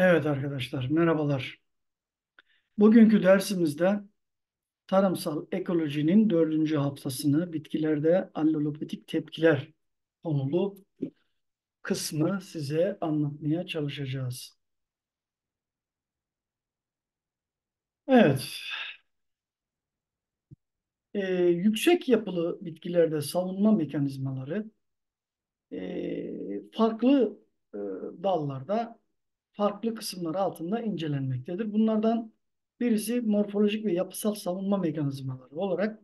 Evet arkadaşlar, merhabalar. Bugünkü dersimizde tarımsal ekolojinin dördüncü haftasını bitkilerde alveolopatik tepkiler konulu kısmı size anlatmaya çalışacağız. Evet, e, yüksek yapılı bitkilerde savunma mekanizmaları e, farklı e, dallarda farklı kısımlar altında incelenmektedir. Bunlardan birisi morfolojik ve yapısal savunma mekanizmaları olarak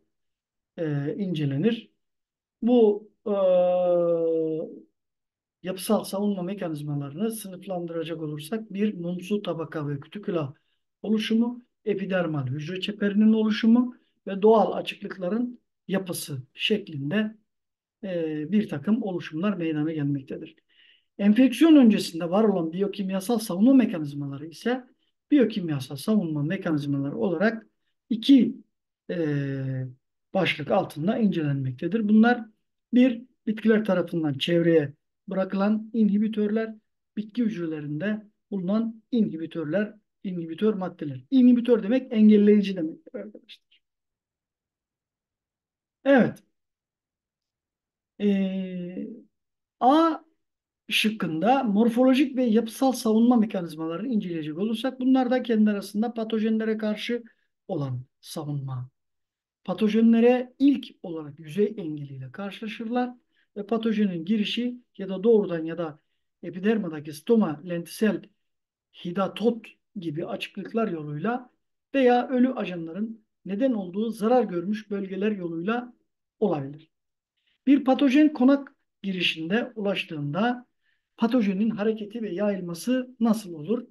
e, incelenir. Bu e, yapısal savunma mekanizmalarını sınıflandıracak olursak bir mumsu tabaka ve kütüküla oluşumu, epidermal hücre çeperinin oluşumu ve doğal açıklıkların yapısı şeklinde e, bir takım oluşumlar meydana gelmektedir. Enfeksiyon öncesinde var olan biyokimyasal savunma mekanizmaları ise biyokimyasal savunma mekanizmaları olarak iki e, başlık altında incelenmektedir. Bunlar bir, bitkiler tarafından çevreye bırakılan inhibitörler, bitki hücrelerinde bulunan inhibitörler, inhibitör maddeler. İnhibitör demek engelleyici demektir arkadaşlar. Evet. Ee, A şıkkında morfolojik ve yapısal savunma mekanizmalarını inceleyecek olursak bunlar da kendi arasında patojenlere karşı olan savunma. Patojenlere ilk olarak yüzey engeliyle karşılaşırlar ve patojenin girişi ya da doğrudan ya da epidermadaki stoma lentisel hidatot gibi açıklıklar yoluyla veya ölü ajanların neden olduğu zarar görmüş bölgeler yoluyla olabilir. Bir patojen konak girişinde ulaştığında patojenin hareketi ve yayılması nasıl olur?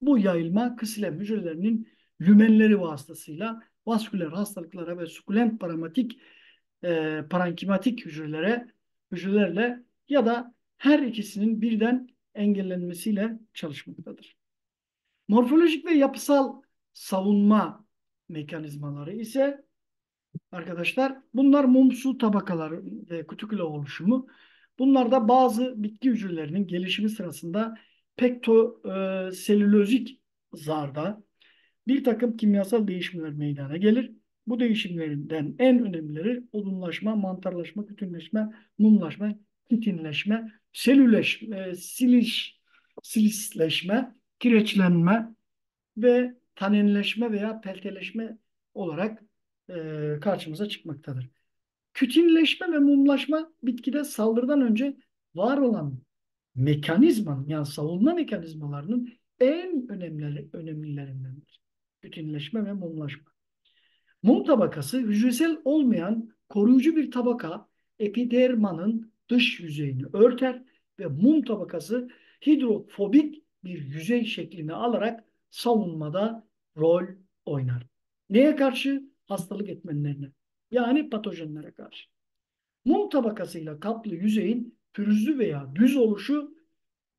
Bu yayılma kısilem hücrelerinin lümenleri vasıtasıyla vasküler hastalıklara ve sukulent paramatik e, parenkimatik hücrelere hücrelerle ya da her ikisinin birden engellenmesiyle çalışmaktadır. Morfolojik ve yapısal savunma mekanizmaları ise arkadaşlar bunlar mumsu tabakalar ve kutiküle oluşumu. Bunlarda bazı bitki hücrelerinin gelişimi sırasında pektoselülozik zarda bir takım kimyasal değişimler meydana gelir. Bu değişimlerinden en önemlileri odunlaşma, mantarlaşma, kütünleşme, mumlaşma, kitinleşme, selüleşme, siliş, silisleşme, kireçlenme ve taninleşme veya pelteleşme olarak e, karşımıza çıkmaktadır. Kütinleşme ve mumlaşma bitkide saldırıdan önce var olan mekanizmanın yani savunma mekanizmalarının en önemli önemlilerindendir. Kütinleşme ve mumlaşma. Mum tabakası hücresel olmayan koruyucu bir tabaka epidermanın dış yüzeyini örter ve mum tabakası hidrofobik bir yüzey şeklini alarak savunmada rol oynar. Neye karşı? Hastalık etmenlerine. Yani patojenlere karşı. Mum tabakasıyla kaplı yüzeyin pürüzlü veya düz oluşu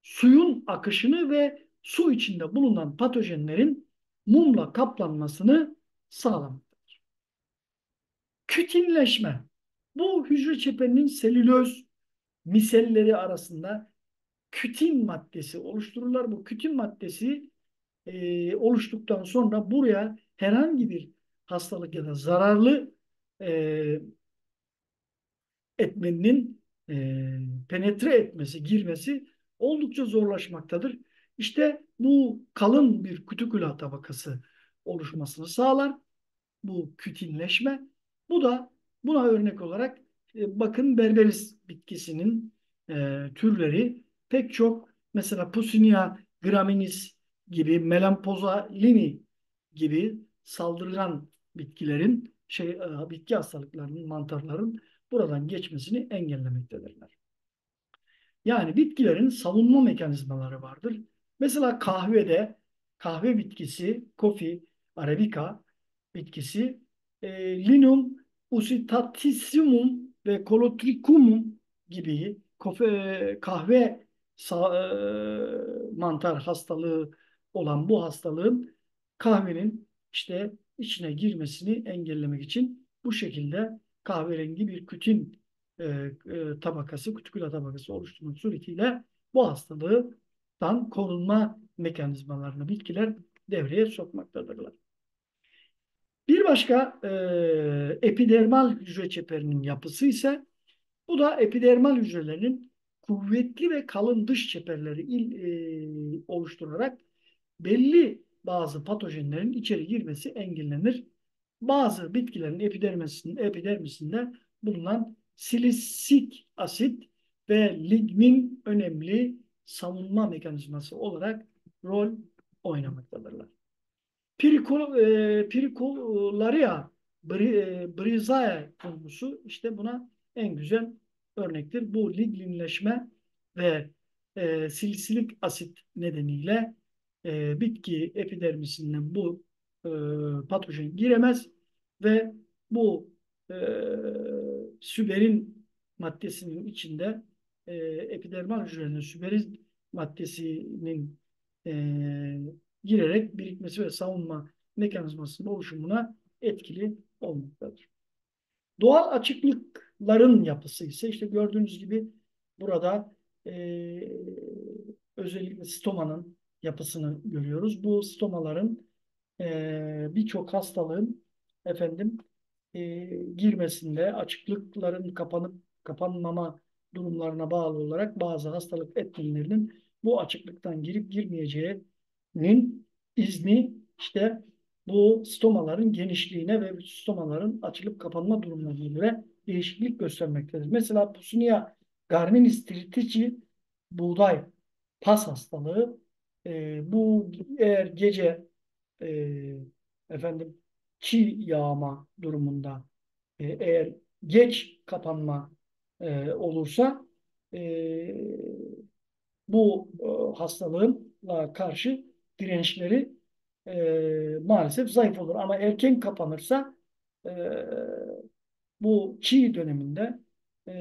suyun akışını ve su içinde bulunan patojenlerin mumla kaplanmasını sağlamaktadır. Kütinleşme. Bu hücre çeperinin selüloz miselleri arasında kütin maddesi oluştururlar. Bu kütin maddesi e, oluştuktan sonra buraya herhangi bir hastalık ya da zararlı e, etmenin e, penetre etmesi, girmesi oldukça zorlaşmaktadır. İşte bu kalın bir kutikula tabakası oluşmasını sağlar. Bu kütinleşme. Bu da buna örnek olarak e, bakın berberis bitkisinin e, türleri pek çok mesela Pusinia graminis gibi Melampozalini gibi saldırgan bitkilerin şey e, bitki hastalıklarının mantarların buradan geçmesini engellemektedirler. Yani bitkilerin savunma mekanizmaları vardır. Mesela kahvede kahve bitkisi, kofi, arabica bitkisi e, Linum usitatissimum ve colotrichumum gibi kofe, kahve sa, e, mantar hastalığı olan bu hastalığın kahvenin işte içine girmesini engellemek için bu şekilde kahverengi bir kütin e, e, tabakası, kütüküla tabakası oluşturmak suretiyle bu hastalıktan korunma mekanizmalarını bitkiler devreye sokmaktadırlar. Bir başka e, epidermal hücre çeperinin yapısı ise bu da epidermal hücrelerin kuvvetli ve kalın dış çeperleri il, e, oluşturarak belli bazı patojenlerin içeri girmesi engellenir. Bazı bitkilerin epidermisinde, epidermisinde bulunan silisik asit ve lignin önemli savunma mekanizması olarak rol oynamaktadırlar. Pirikol, e, Pirikolaria bri, brizae bulgusu işte buna en güzel örnektir. Bu ligninleşme ve e, silisilik asit nedeniyle e, bitki epidermisinden bu e, patojen giremez ve bu e, süberin maddesinin içinde e, epidermal hücrenin süberin maddesinin e, girerek birikmesi ve savunma mekanizmasının oluşumuna etkili olmaktadır. Doğal açıklıkların yapısı ise işte gördüğünüz gibi burada e, özellikle stomanın yapısını görüyoruz. Bu stomaların e, birçok hastalığın efendim e, girmesinde açıklıkların kapanıp kapanmama durumlarına bağlı olarak bazı hastalık etmenlerinin bu açıklıktan girip girmeyeceğinin izni işte bu stomaların genişliğine ve stomaların açılıp kapanma durumlarına göre değişiklik göstermektedir. Mesela Pusunia garminis tritici buğday pas hastalığı e, bu eğer gece e, efendim çiğ yağma durumunda e, eğer geç kapanma e, olursa e, bu e, hastalığınla karşı dirençleri e, maalesef zayıf olur. Ama erken kapanırsa e, bu çiğ döneminde e,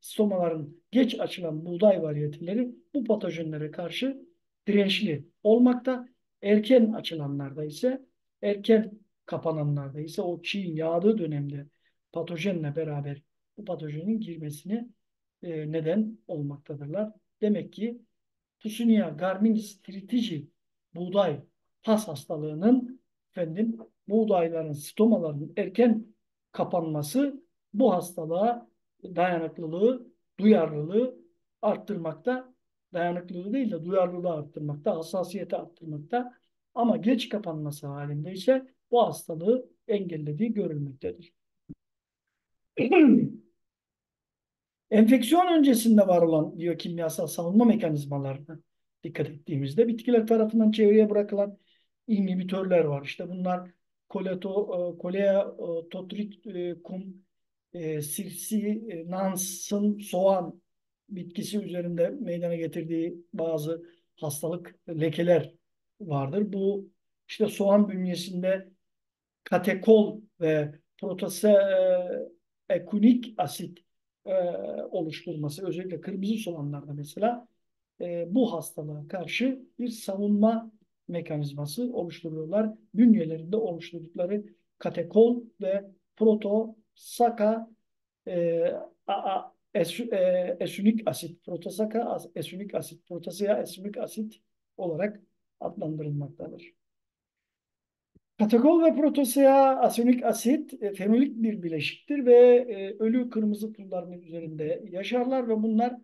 stomaların geç açılan buğday varyeteleri bu patojenlere karşı dirençli olmakta. Erken açılanlarda ise erken kapananlarda ise o çiğ yağdığı dönemde patojenle beraber bu patojenin girmesini e, neden olmaktadırlar. Demek ki Pusunia garminis tritici buğday pas hastalığının efendim buğdayların stomaların erken kapanması bu hastalığa dayanıklılığı, duyarlılığı arttırmakta, dayanıklılığı değil de duyarlılığı arttırmakta, hassasiyeti arttırmakta ama geç kapanması halinde ise bu hastalığı engellediği görülmektedir. Enfeksiyon öncesinde var olan biyokimyasal savunma mekanizmalarına dikkat ettiğimizde bitkiler tarafından çevreye bırakılan inhibitörler var. İşte bunlar koleto, e, kolea e, totricum e, sirsi, e, nansın, soğan bitkisi üzerinde meydana getirdiği bazı hastalık lekeler vardır. Bu işte soğan bünyesinde katekol ve protose e, asit e, oluşturması özellikle kırmızı soğanlarda mesela e, bu hastalığa karşı bir savunma mekanizması oluşturuyorlar. Bünyelerinde oluşturdukları katekol ve protosaka e, a, es, e, esünik asit, protosaka esünik asit, protosea esünik asit olarak adlandırılmaktadır. Katakol ve protosea asenik asit e, fenolik bir bileşiktir ve e, ölü kırmızı pullarının üzerinde yaşarlar ve bunlar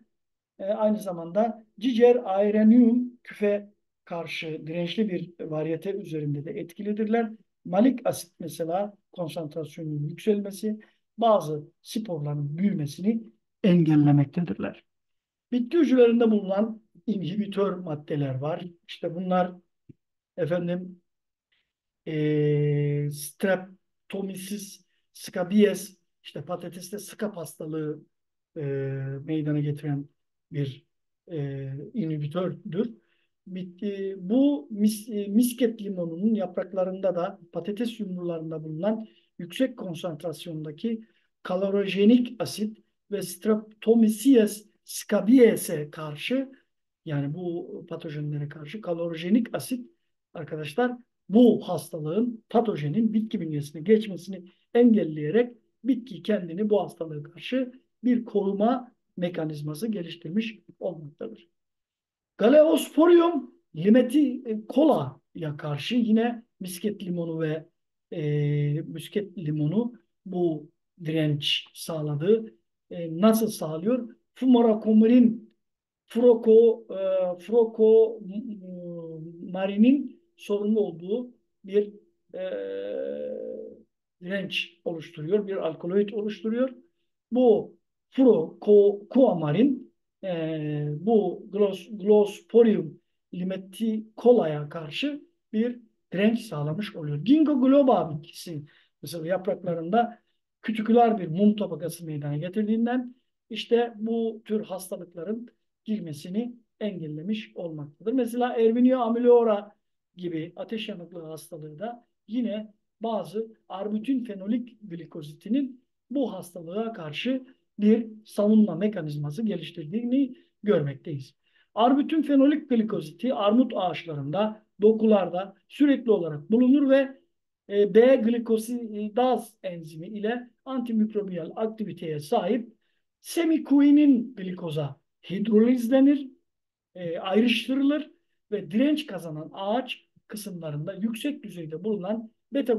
e, aynı zamanda Cicer aerenium küfe karşı dirençli bir variyete üzerinde de etkilidirler. Malik asit mesela konsantrasyonun yükselmesi bazı sporların büyümesini engellemektedirler. Bitki hücrelerinde bulunan inhibitör maddeler var. İşte bunlar efendim e, streptomyces scabies işte patateste skap hastalığı e, meydana getiren bir e, inhibitördür. Bu mis, e, misket limonunun yapraklarında da patates yumrularında bulunan yüksek konsantrasyondaki kalorojenik asit ve Streptomyces scabies'e karşı yani bu patojenlere karşı kalorojenik asit arkadaşlar bu hastalığın patojenin bitki bünyesine geçmesini engelleyerek bitki kendini bu hastalığa karşı bir koruma mekanizması geliştirmiş olmaktadır. Galeosporium limeticola'ya karşı yine misket limonu ve e, misket limonu bu direnç sağladı. E, nasıl sağlıyor? Fumarocomerin Froko, e, Froko Mari'nin sorumlu olduğu bir e, direnç oluşturuyor, bir alkaloid oluşturuyor. Bu furokuamarin e, bu glos, Glosporium limeticola'ya karşı bir direnç sağlamış oluyor. Ginkgo biloba bitkisi mesela yapraklarında kütüküler bir mum tabakası meydana getirdiğinden işte bu tür hastalıkların girmesini engellemiş olmaktadır. Mesela Erwinia ameliora gibi ateş yanıklığı hastalığı da yine bazı arbutin fenolik glikozitinin bu hastalığa karşı bir savunma mekanizması geliştirdiğini görmekteyiz. Arbutin fenolik glikoziti armut ağaçlarında, dokularda sürekli olarak bulunur ve e, B glikosidaz enzimi ile antimikrobiyal aktiviteye sahip semikuinin glikoza hidrolizlenir, e, ayrıştırılır ve direnç kazanan ağaç kısımlarında yüksek düzeyde bulunan beta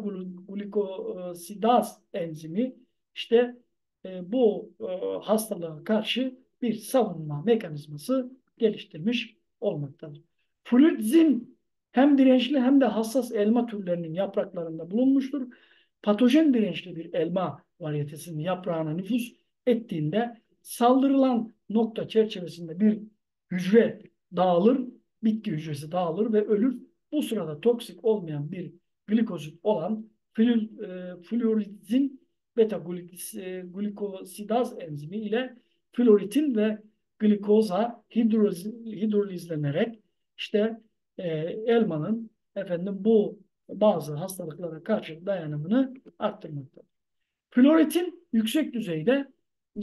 glikosidaz enzimi işte e, bu e, hastalığa karşı bir savunma mekanizması geliştirmiş olmaktadır. Fluidzin hem dirençli hem de hassas elma türlerinin yapraklarında bulunmuştur. Patojen dirençli bir elma varyetesinin yaprağına nüfus ettiğinde saldırılan nokta çerçevesinde bir hücre dağılır, bitki hücresi dağılır ve ölür. Bu sırada toksik olmayan bir glikozit olan fluorizin beta glikosidaz enzimi ile floritin ve glikoza hidrolizlenerek işte e, elmanın efendim bu bazı hastalıklara karşı dayanımını arttırmaktadır. Floritin yüksek düzeyde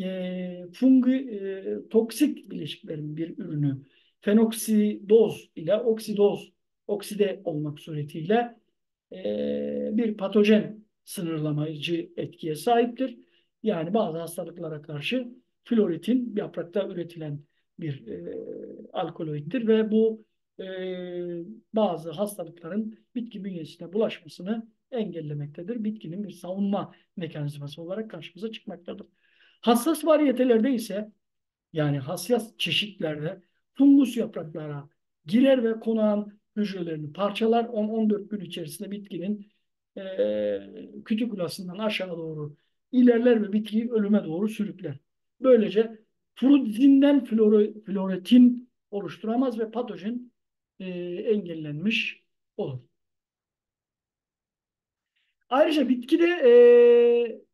e, fungi e, toksik bileşiklerin bir ürünü fenoksidoz ile oksidoz okside olmak suretiyle e, bir patojen sınırlamayıcı etkiye sahiptir. Yani bazı hastalıklara karşı floritin yaprakta üretilen bir e, alkaloiddir ve bu e, bazı hastalıkların bitki bünyesine bulaşmasını engellemektedir. Bitkinin bir savunma mekanizması olarak karşımıza çıkmaktadır. Hassas variyetelerde ise yani hassas çeşitlerde fungus yapraklara girer ve konağın hücrelerini parçalar. 10-14 gün içerisinde bitkinin e, kütükülasından aşağı doğru ilerler ve bitkiyi ölüme doğru sürükler. Böylece frudinden floretin oluşturamaz ve patojen e, engellenmiş olur. Ayrıca bitkide e,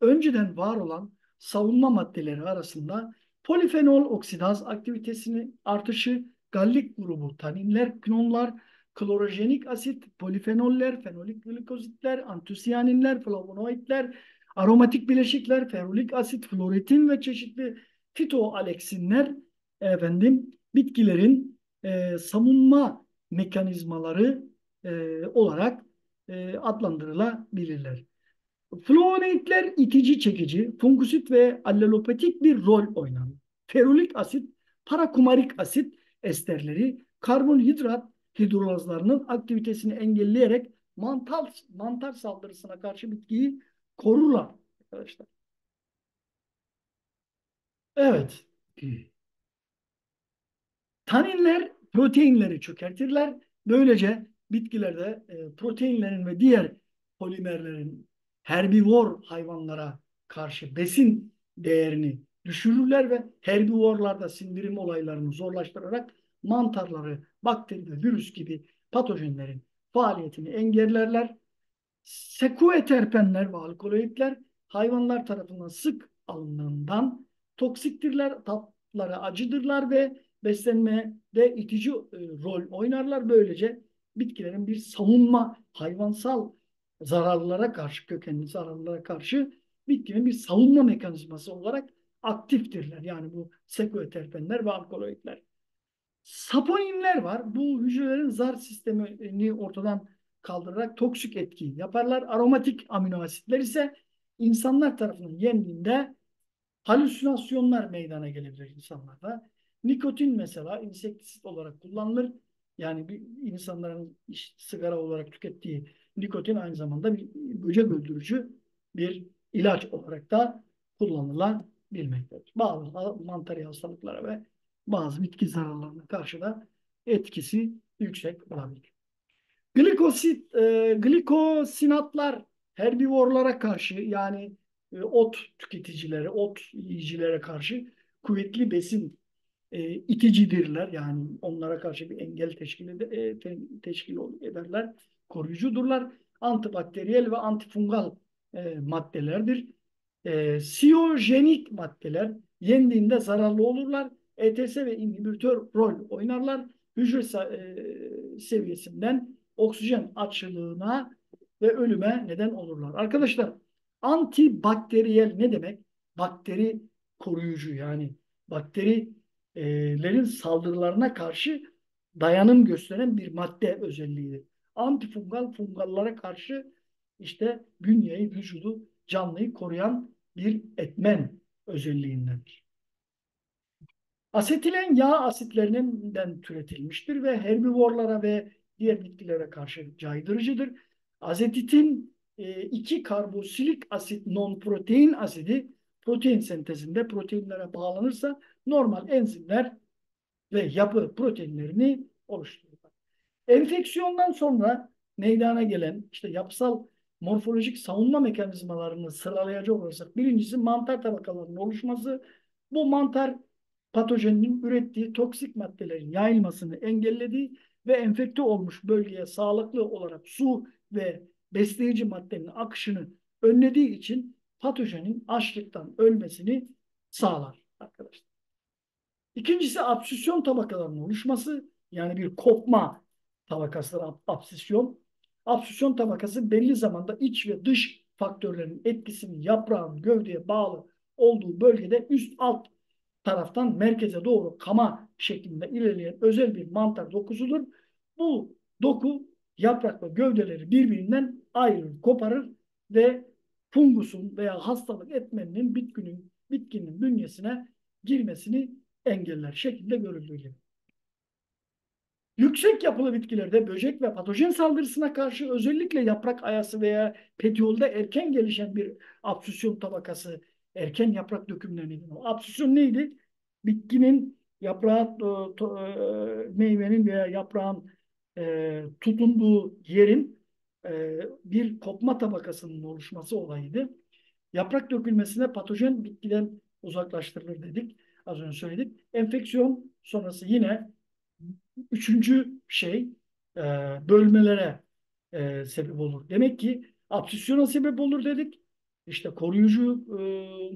önceden var olan savunma maddeleri arasında polifenol oksidaz aktivitesini artışı, gallik grubu, taninler, knonlar, klorojenik asit, polifenoller, fenolik glikozitler, antosiyaninler, flavonoidler, aromatik bileşikler, ferulik asit, floretin ve çeşitli fitoaleksinler efendim bitkilerin e, savunma mekanizmaları e, olarak e, adlandırılabilirler. Flavonoidler itici çekici, fungusit ve allelopatik bir rol oynar. Ferulik asit, parakumarik asit esterleri karbonhidrat hidrolazlarının aktivitesini engelleyerek mantar, mantar saldırısına karşı bitkiyi korurlar arkadaşlar. Evet. Taninler proteinleri çökertirler. Böylece bitkilerde e, proteinlerin ve diğer polimerlerin herbivor hayvanlara karşı besin değerini düşürürler ve herbivorlarda sindirim olaylarını zorlaştırarak mantarları, bakteri ve virüs gibi patojenlerin faaliyetini engellerler. Sekueterpenler ve alkaloidler hayvanlar tarafından sık alındığından toksiktirler, tatları acıdırlar ve beslenmede itici e, rol oynarlar. Böylece bitkilerin bir savunma, hayvansal zararlara karşı, kökenli zararlara karşı bitkinin bir savunma mekanizması olarak aktiftirler. Yani bu sekueterpenler ve alkaloidler. Saponinler var. Bu hücrelerin zar sistemini ortadan kaldırarak toksik etki yaparlar. Aromatik amino asitler ise insanlar tarafından yendiğinde halüsinasyonlar meydana gelebilir insanlarda. Nikotin mesela insektisit olarak kullanılır. Yani bir insanların sigara olarak tükettiği nikotin aynı zamanda bir böcek öldürücü bir ilaç olarak da kullanılabilmektedir. Bazı mantarı hastalıklara ve bazı bitki zararlarına karşı da etkisi yüksek olabilir. Glikosit, e, glikosinatlar herbivorlara karşı yani e, ot tüketicilere, ot yiyicilere karşı kuvvetli besin e, iticidirler. Yani onlara karşı bir engel teşkil, ed e, te teşkil ederler. Koruyucudurlar. Antibakteriyel ve antifungal e, maddelerdir. E, siyojenik maddeler yendiğinde zararlı olurlar. ETS ve inhibitör rol oynarlar. Hücre e, seviyesinden oksijen açılığına ve ölüme neden olurlar. Arkadaşlar antibakteriyel ne demek? Bakteri koruyucu yani bakterilerin saldırılarına karşı dayanım gösteren bir madde özelliğidir. Antifungal fungallara karşı işte bünyeyi, vücudu, canlıyı koruyan bir etmen özelliğindendir. Asetilen yağ asitlerinden türetilmiştir ve herbivorlara ve diğer bitkilere karşı caydırıcıdır. Azetitin e, iki karbosilik asit non-protein asidi protein sentezinde proteinlere bağlanırsa normal enzimler ve yapı proteinlerini oluştururlar. Enfeksiyondan sonra meydana gelen işte yapısal morfolojik savunma mekanizmalarını sıralayacak olursak birincisi mantar tabakalarının oluşması. Bu mantar patojenin ürettiği toksik maddelerin yayılmasını engellediği ve enfekte olmuş bölgeye sağlıklı olarak su ve besleyici maddenin akışını önlediği için patojenin açlıktan ölmesini sağlar arkadaşlar. İkincisi absüsyon tabakalarının oluşması yani bir kopma tabakasıdır absüsyon. Absüsyon tabakası belli zamanda iç ve dış faktörlerin etkisini yaprağın gövdeye bağlı olduğu bölgede üst alt taraftan merkeze doğru kama şeklinde ilerleyen özel bir mantar dokusudur. Bu doku yaprak ve gövdeleri birbirinden ayırır, koparır ve fungusun veya hastalık etmeninin bitkinin, bitkinin bünyesine girmesini engeller şekilde görüldüğü Yüksek yapılı bitkilerde böcek ve patojen saldırısına karşı özellikle yaprak ayası veya petiolda erken gelişen bir absüsyon tabakası erken yaprak dökümlerine Absüsyon neydi? Bitkinin yaprağı, to, e, meyvenin veya yaprağın e, tutunduğu yerin e, bir kopma tabakasının oluşması olayıydı. Yaprak dökülmesine patojen bitkiden uzaklaştırılır dedik. Az önce söyledik. Enfeksiyon sonrası yine üçüncü şey e, bölmelere e, sebep olur. Demek ki absüsyona sebep olur dedik. İşte koruyucu e,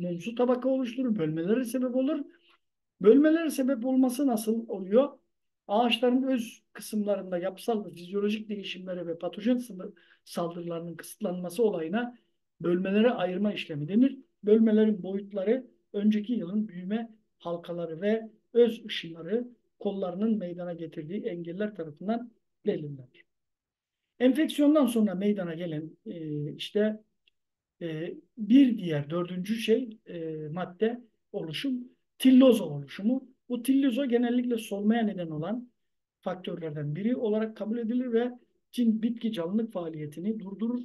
mumsu tabaka oluşturur, bölmelere sebep olur. Bölmelere sebep olması nasıl oluyor? Ağaçların öz kısımlarında yapısal ve fizyolojik değişimlere ve patojen saldırılarının kısıtlanması olayına bölmelere ayırma işlemi denir. Bölmelerin boyutları önceki yılın büyüme halkaları ve öz ışınları kollarının meydana getirdiği engeller tarafından belirlenir. Enfeksiyondan sonra meydana gelen e, işte e, bir diğer dördüncü şey e, madde oluşum tillozo oluşumu. Bu tillozo genellikle solmaya neden olan faktörlerden biri olarak kabul edilir ve cin bitki canlılık faaliyetini durdurur,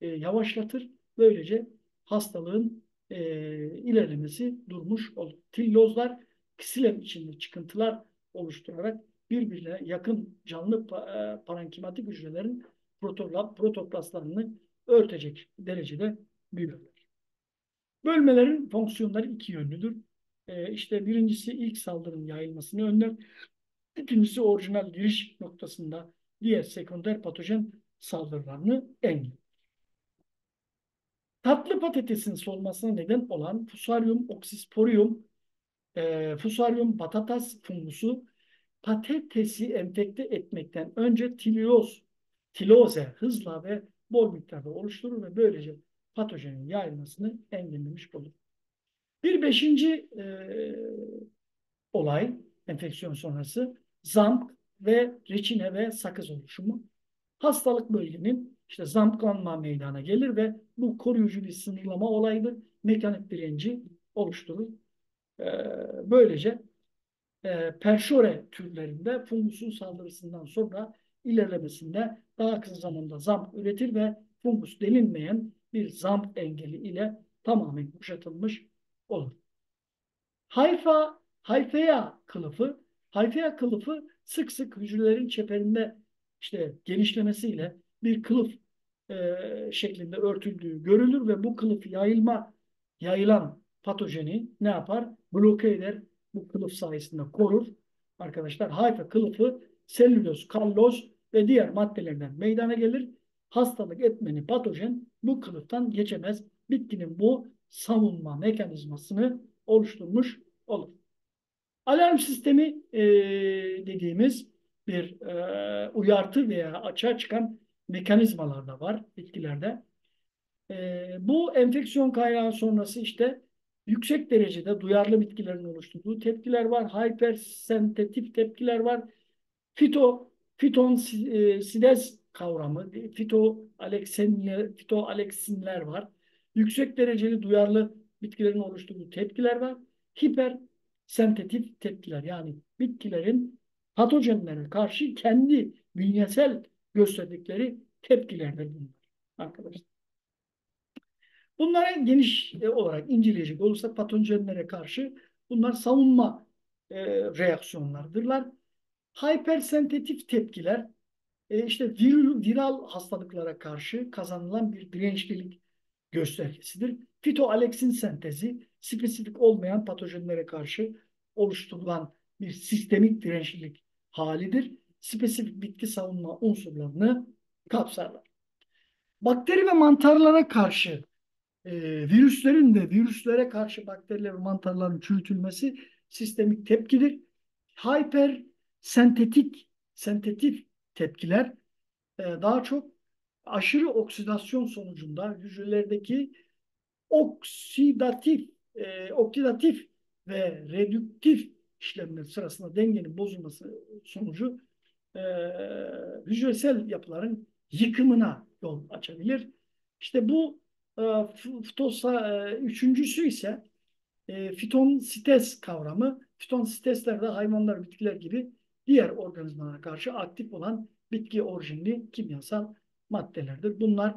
e, yavaşlatır. Böylece hastalığın e, ilerlemesi durmuş olur. Tillozlar ksilem içinde çıkıntılar oluşturarak birbirine yakın canlı e, parenkimatik hücrelerin protoplastlarını örtecek derecede büyürler. Bölmelerin fonksiyonları iki yönlüdür. E, işte birincisi ilk saldırının yayılmasını önler. İkincisi orijinal giriş noktasında diğer sekonder patojen saldırılarını engeller. Tatlı patatesin solmasına neden olan Fusarium oxysporium, e, Fusarium batatas fungusu patatesi enfekte etmekten önce tiloz, tiloze hızla ve bol miktarda oluşturur ve böylece patojenin yayılmasını engellemiş olur. Bir beşinci e, olay enfeksiyon sonrası zamp ve reçine ve sakız oluşumu. Hastalık bölgenin işte zamplanma meydana gelir ve bu koruyucu bir sınırlama olayıdır. Mekanik direnci oluşturur. Ee, böylece e, Perşore türlerinde fungusun saldırısından sonra ilerlemesinde daha kısa zamanda zamp üretir ve fungus delinmeyen bir zamp engeli ile tamamen kuşatılmış olur. Hayfa, hayfeya kılıfı, hayfeya kılıfı sık sık hücrelerin çeperinde işte genişlemesiyle bir kılıf e, şeklinde örtüldüğü görülür ve bu kılıf yayılma yayılan patojeni ne yapar? Bloke eder. Bu kılıf sayesinde korur. Arkadaşlar hayfa kılıfı selüloz, kalloz ve diğer maddelerden meydana gelir. Hastalık etmeni patojen bu kılıftan geçemez. Bitkinin bu savunma mekanizmasını oluşturmuş olur. Alarm sistemi e, dediğimiz bir e, uyartı veya açığa çıkan mekanizmalar da var bitkilerde. E, bu enfeksiyon kaynağı sonrası işte yüksek derecede duyarlı bitkilerin oluşturduğu tepkiler var. Hypersensitif tepkiler var. Fito, fiton e, sides kavramı, fito aleksinler, fito aleksinler var. Yüksek dereceli duyarlı bitkilerin oluşturduğu tepkiler var. Hipersensitif tepkiler yani bitkilerin patojenlere karşı kendi bünyesel gösterdikleri tepkilerdir bunlar arkadaşlar. Bunlara geniş e, olarak inceleyecek olursak patojenlere karşı bunlar savunma e, reaksiyonlarıdırlar. Hypersensitif tepkiler e, işte vir, viral hastalıklara karşı kazanılan bir dirençlilik göstergesidir. Fitoaleksin sentezi spesifik olmayan patojenlere karşı oluşturulan bir sistemik dirençlilik halidir. Spesifik bitki savunma unsurlarını kapsarlar. Bakteri ve mantarlara karşı e, virüslerin de virüslere karşı bakteriler ve mantarların çürütülmesi sistemik tepkidir. Hyper sentetik sentetik tepkiler e, daha çok aşırı oksidasyon sonucunda hücrelerdeki oksidatif e, oksidatif ve redüktif işlemler sırasında dengenin bozulması sonucu e, hücresel yapıların yıkımına yol açabilir. İşte bu e, fitosa, e, üçüncüsü ise e, fitonsitez kavramı. Fitonsitezler de hayvanlar, bitkiler gibi diğer organizmalara karşı aktif olan bitki orijinli kimyasal maddelerdir. Bunlar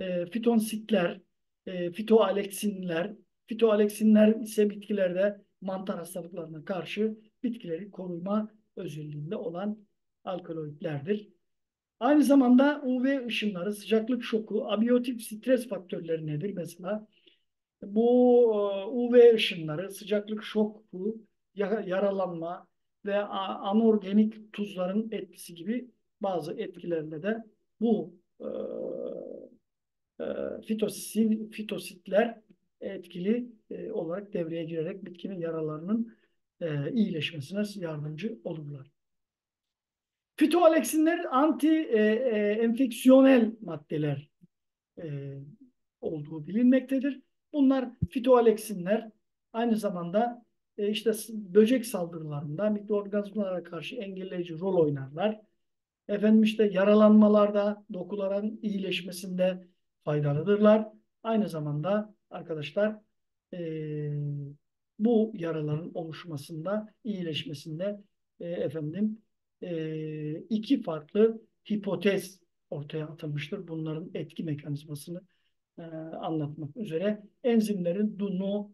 e, fitonsitler, e, fitoaleksinler, fitoaleksinler ise bitkilerde mantar hastalıklarına karşı bitkileri koruma özelliğinde olan alkaloidlerdir. Aynı zamanda UV ışınları, sıcaklık şoku, abiyotik stres faktörleri nedir mesela? Bu e, UV ışınları, sıcaklık şoku, yaralanma ve anorganik tuzların etkisi gibi bazı etkilerle de bu e, e, fitosit, fitositler etkili e, olarak devreye girerek bitkinin yaralarının e, iyileşmesine yardımcı olurlar. Fitoaleksinler anti e, e, enfeksiyonel maddeler e, olduğu bilinmektedir. Bunlar fitoaleksinler aynı zamanda e, işte böcek saldırılarında mikroorganizmalara karşı engelleyici rol oynarlar. Efendim işte yaralanmalarda, dokuların iyileşmesinde faydalıdırlar. Aynı zamanda arkadaşlar e, bu yaraların oluşmasında, iyileşmesinde e, efendim e, iki farklı hipotez ortaya atılmıştır. Bunların etki mekanizmasını e, anlatmak üzere enzimlerin do, no,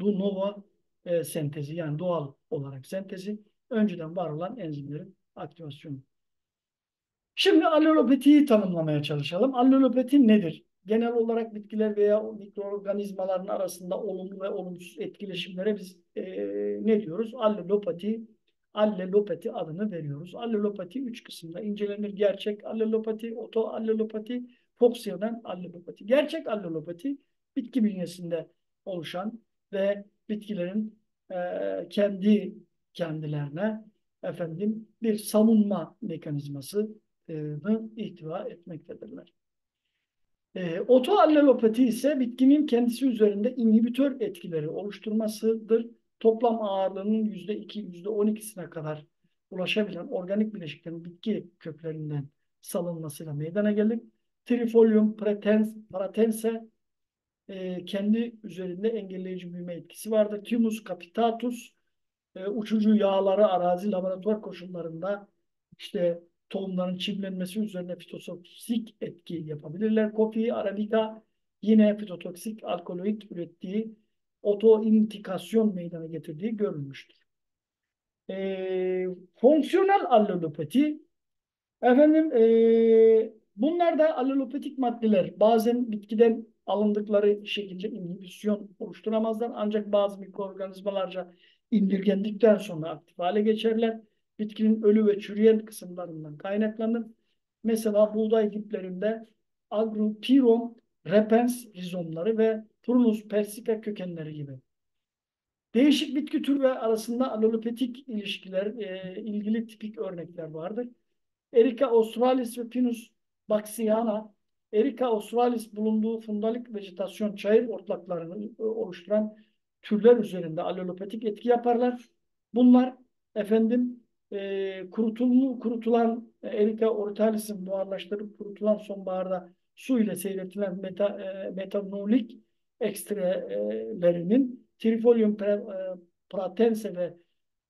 do nova e, sentezi yani doğal olarak sentezi önceden var olan enzimlerin aktivasyonu. Şimdi allelopatiyi tanımlamaya çalışalım. Allelopati nedir? Genel olarak bitkiler veya mikroorganizmaların arasında olumlu ve olumsuz etkileşimlere biz e, ne diyoruz? Allelopati, allelopati adını veriyoruz. Allelopati üç kısımda incelenir. Gerçek allelopati, oto allelopati, Foxya'dan allelopati. Gerçek allelopati bitki bünyesinde oluşan ve bitkilerin e, kendi kendilerine efendim bir savunma mekanizması ihtiva etmektedirler. E, otoallelopati ise bitkinin kendisi üzerinde inhibitör etkileri oluşturmasıdır. Toplam ağırlığının %2, %12'sine kadar ulaşabilen organik bileşiklerin bitki köklerinden salınmasıyla meydana gelir. Trifolium pretens, pratense e, kendi üzerinde engelleyici büyüme etkisi vardır. Thymus capitatus e, uçucu yağları arazi laboratuvar koşullarında işte tohumların çimlenmesi üzerine fitotoksik etki yapabilirler. Kofi, arabika yine fitotoksik alkaloid ürettiği otointikasyon meydana getirdiği görülmüştür. E, fonksiyonel allelopati efendim e, bunlar da allelopatik maddeler bazen bitkiden alındıkları şekilde inhibisyon oluşturamazlar ancak bazı mikroorganizmalarca indirgendikten sonra aktif hale geçerler. Bitkinin ölü ve çürüyen kısımlarından kaynaklanır. Mesela buğday diplerinde Agropyrum repens rizomları ve Prunus persica kökenleri gibi. Değişik bitki türü arasında alolopatik ilişkiler, e, ilgili tipik örnekler vardır. Erica australis ve Pinus baxiana, Erica australis bulunduğu fundalik vejetasyon çayır otlaklarını e, oluşturan türler üzerinde alolopatik etki yaparlar. Bunlar efendim e, kurutulmu, kurutulan e, Erica ortalis'in buharlaştırıp kurutulan sonbaharda su ile seyretilen meta, e, metanolik ekstrelerinin Trifolium e, pratense ve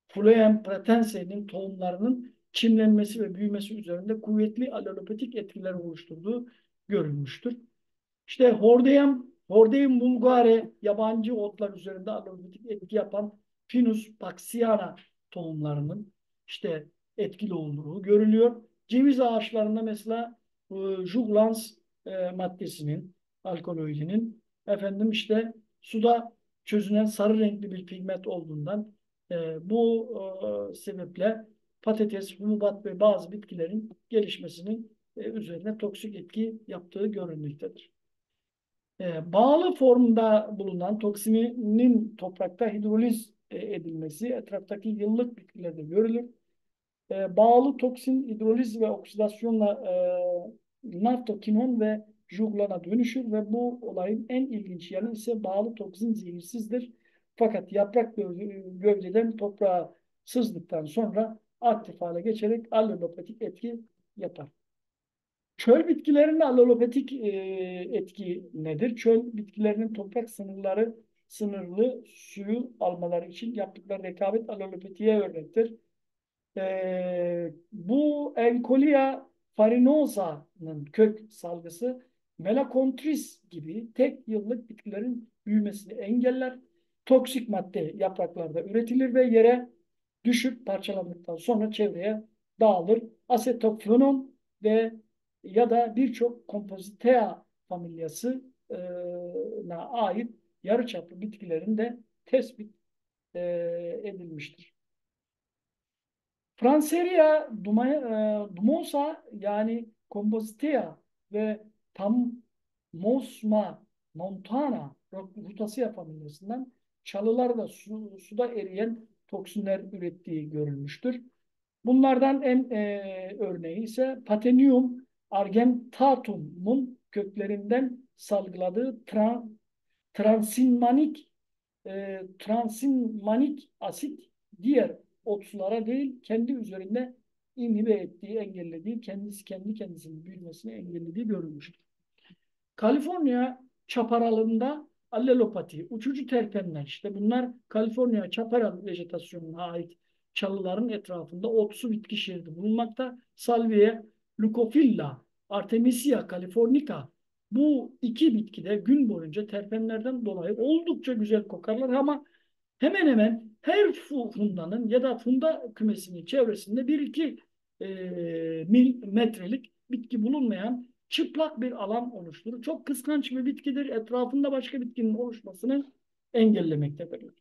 Phloem pratense'nin tohumlarının çimlenmesi ve büyümesi üzerinde kuvvetli alolopatik etkiler oluşturduğu görülmüştür. İşte Hordeum, Hordeum bulgare yabancı otlar üzerinde alolopatik etki yapan Pinus baxiana tohumlarının işte etkili olduğu görülüyor. Ceviz ağaçlarında mesela e, juglans e, maddesinin, alkaloidinin efendim işte suda çözünen sarı renkli bir pigment olduğundan e, bu e, sebeple patates, hububat ve bazı bitkilerin gelişmesinin e, üzerine toksik etki yaptığı görülmektedir. E, bağlı formda bulunan toksinin toprakta hidroliz e, edilmesi etraftaki yıllık bitkilerde görülür. Bağlı toksin hidroliz ve oksidasyonla e, naftokinon ve juglana dönüşür ve bu olayın en ilginç yanı ise bağlı toksin zehirsizdir. Fakat yaprak gövdeden toprağa sızdıktan sonra aktif hale geçerek alveolopatik etki yapar. Çöl bitkilerinde alveolopatik e, etki nedir? Çöl bitkilerinin toprak sınırları sınırlı suyu almaları için yaptıkları rekabet alveolopatiye örnektir. E, bu Encolia farinosa'nın kök salgısı Melakontris gibi tek yıllık bitkilerin büyümesini engeller. Toksik madde yapraklarda üretilir ve yere düşüp parçalandıktan sonra çevreye dağılır. Asetoflonon ve ya da birçok kompozitea familyasına ait yarıçaplı bitkilerin de tespit edilmiştir. Franseria dumosa yani kompozitea ve tam Mosma Montana Rutasia familyasından çalılarda su, suda eriyen toksinler ürettiği görülmüştür. Bunlardan en e, örneği ise Patenium argentatum'un köklerinden salgıladığı tran, transinmanik e, transinmanik asit diğer otsulara değil kendi üzerinde inhibe ettiği, engellediği, kendisi kendi kendisinin büyümesini engellediği görülmüştür. Kaliforniya çaparalında allelopati, uçucu terpenler işte bunlar Kaliforniya çaparal vejetasyonuna ait çalıların etrafında otsu bitki şeridi bulunmakta. Salvia, Leucophila, Artemisia californica bu iki bitki de gün boyunca terpenlerden dolayı oldukça güzel kokarlar ama hemen hemen her fundanın ya da funda kümesinin çevresinde bir iki e, metrelik bitki bulunmayan çıplak bir alan oluşturur. Çok kıskanç bir bitkidir. Etrafında başka bitkinin oluşmasını engellemektedir.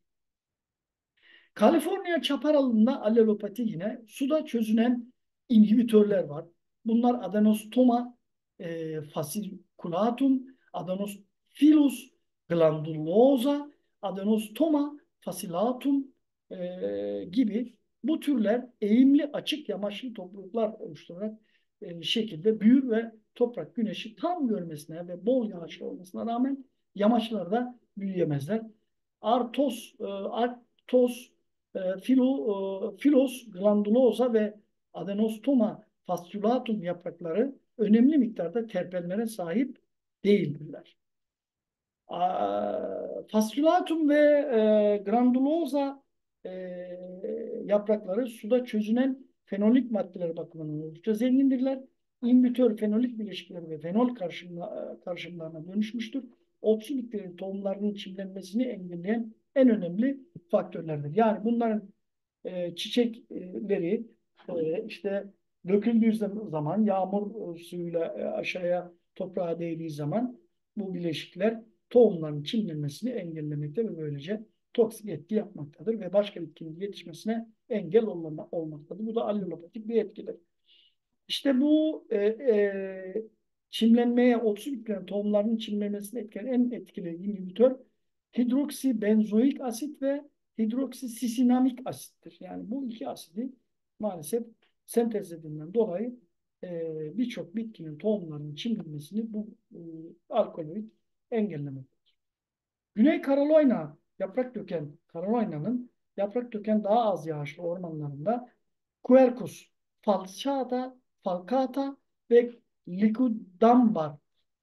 Kaliforniya çaparalında allelopati yine suda çözünen inhibitörler var. Bunlar adenostoma e, fasciculatum, adenosphilus glandulosa, adenostoma fascilatum e, gibi bu türler eğimli açık yamaçlı topluluklar oluşturarak e, şekilde büyür ve toprak güneşi tam görmesine ve bol yağışlı olmasına rağmen yamaçlarda büyüyemezler. Artos, e, Artos, e, filo, e, Filos glandulosa ve Adenostoma fasciolatum yaprakları önemli miktarda terpenlere sahip değildirler. Fasciolatum ve e, grandulosa e, yaprakları suda çözünen fenolik maddeler bakımından oldukça zengindirler. İnbitör fenolik bileşikleri ve fenol karşımla, karşımlarına dönüşmüştür. Otsu bitkilerin tohumlarının çimlenmesini engelleyen en önemli faktörlerdir. Yani bunların e, çiçekleri e, işte döküldüğü zaman yağmur suyuyla e, aşağıya toprağa değdiği zaman bu bileşikler tohumların çimlenmesini engellemekte ve böylece toksik etki yapmaktadır ve başka bitkinin yetişmesine engel olmaktadır. Bu da alveolopatik bir etkidir. İşte bu e, e, çimlenmeye, otsu bitkilerin tohumlarının çimlenmesine etkileyen en etkili inhibitör hidroksibenzoik asit ve hidroksisisinamik asittir. Yani bu iki asidi maalesef sentezlediğinden dolayı e, birçok bitkinin tohumlarının çimlenmesini bu e, alkaloid engellemektedir. Güney Carolina yaprak döken Carolina'nın yaprak döken daha az yağışlı ormanlarında Quercus falciata, falcata ve Licudambar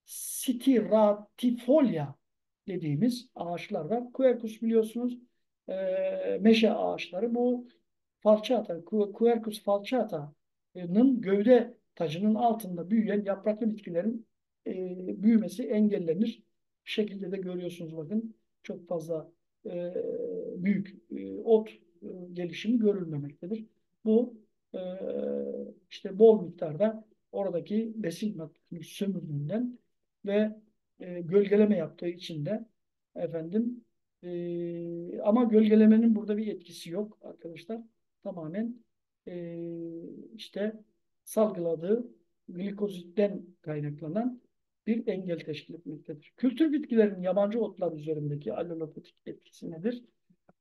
stiratifolia dediğimiz ağaçlar var. Quercus biliyorsunuz e, meşe ağaçları. Bu falciata, Quercus falciata'nın gövde tacının altında büyüyen yapraklı bitkilerin e, büyümesi engellenir. Şekilde de görüyorsunuz bakın çok fazla e, büyük e, ot e, gelişimi görülmemektedir. Bu e, işte bol miktarda oradaki besin sömürüldüğünden ve e, gölgeleme yaptığı için de efendim e, ama gölgelemenin burada bir etkisi yok arkadaşlar. Tamamen e, işte salgıladığı glikozitten kaynaklanan bir engel teşkil etmektedir. Kültür bitkilerin yabancı otlar üzerindeki alveolopatik etkisi nedir?